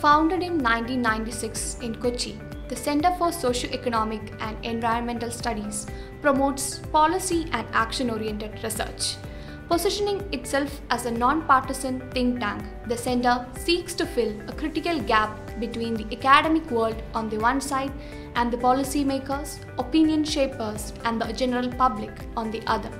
Founded in 1996 in Kochi, the Center for Socio-Economic and Environmental Studies promotes policy and action-oriented research. Positioning itself as a non-partisan think tank, the center seeks to fill a critical gap between the academic world on the one side and the policymakers, opinion shapers, and the general public on the other.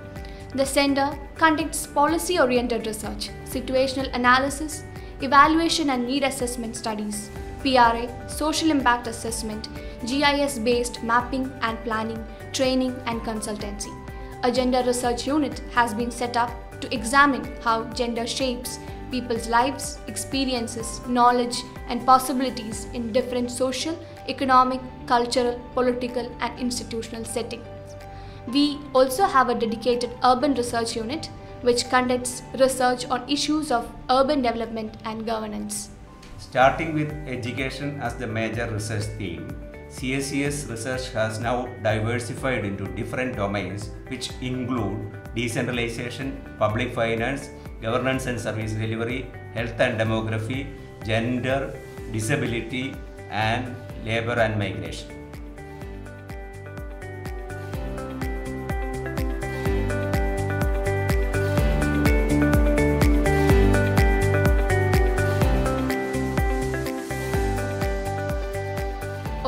The center conducts policy-oriented research, situational analysis, evaluation and need assessment studies, PRA, social impact assessment, GIS based mapping and planning, training, and consultancy. A gender research unit has been set up to examine how gender shapes people's lives, experiences, knowledge, and possibilities in different social, economic, cultural, political, and institutional settings. We also have a dedicated urban research unit which conducts research on issues of urban development and governance. Starting with education as the major research theme, CSES research has now diversified into different domains which include decentralization, public finance, governance and service delivery, health and demography, gender, disability, and labor and migration.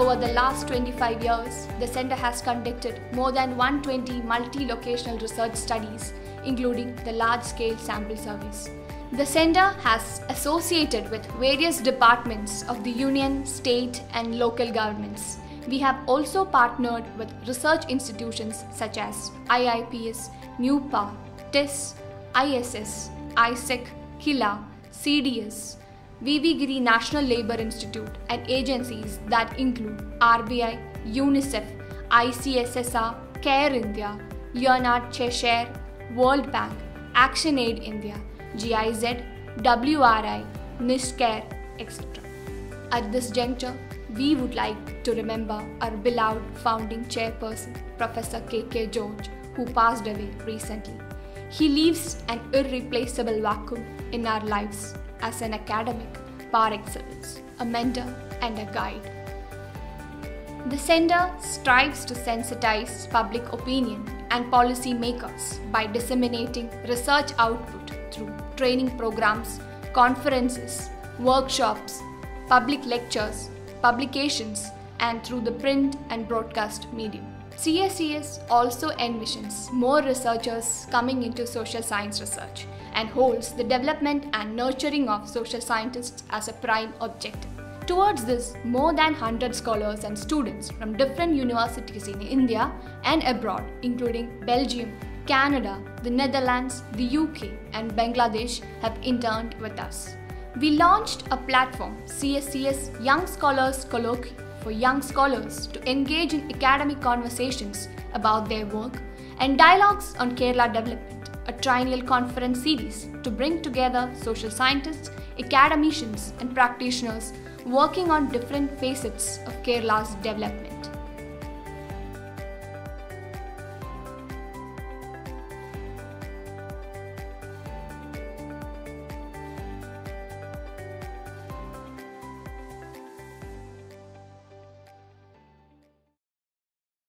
Over the last 25 years, the Center has conducted more than 120 multi locational research studies, including the large scale sample surveys. The Center has associated with various departments of the Union, state, and local governments. We have also partnered with research institutions such as IIPS, NUPA, TIS, ISS, ISEC, KILA, CDS, VV Giri National Labour Institute and agencies that include RBI, UNICEF, ICSSR, Care India, Leonard Cheshire, World Bank, ActionAid India, GIZ, WRI, NISCARE, etc. At this juncture, we would like to remember our beloved founding chairperson, Professor K.K. George, who passed away recently. He leaves an irreplaceable vacuum in our lives as an academic par excellence, a mentor, and a guide. The Center strives to sensitize public opinion and policy makers by disseminating research output through training programs, conferences, workshops, public lectures, publications, and through the print and broadcast medium. CSES also envisions more researchers coming into social science research and holds the development and nurturing of social scientists as a prime objective. Towards this, more than 100 scholars and students from different universities in India and abroad, including Belgium, Canada, the Netherlands, the UK, and Bangladesh, have interned with us. We launched a platform, CSES Young Scholars Colloquy, for young scholars to engage in academic conversations about their work and dialogues on Kerala development, a triennial conference series to bring together social scientists, academicians, and practitioners working on different facets of Kerala's development.